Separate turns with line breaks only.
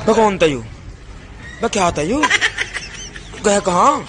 मैं कौन तयू? मैं क्या तयू? गए कहाँ?